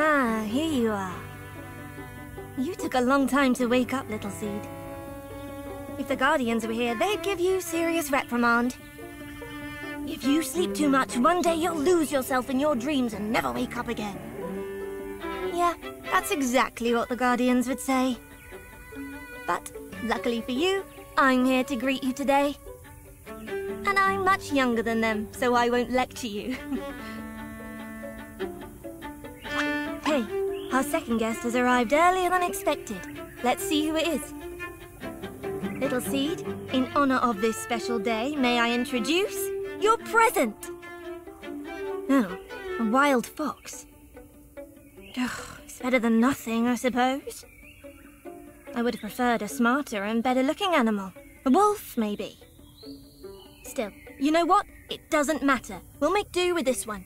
Ah, here you are. You took a long time to wake up, Little Seed. If the Guardians were here, they'd give you serious reprimand. If you sleep too much, one day you'll lose yourself in your dreams and never wake up again. Yeah, that's exactly what the Guardians would say. But luckily for you, I'm here to greet you today. Much younger than them, so I won't lecture you. hey, our second guest has arrived earlier than expected. Let's see who it is. Little Seed, in honor of this special day, may I introduce your present? Oh, a wild fox. Ugh, it's better than nothing, I suppose. I would have preferred a smarter and better looking animal. A wolf, maybe. Still, you know what? It doesn't matter. We'll make do with this one.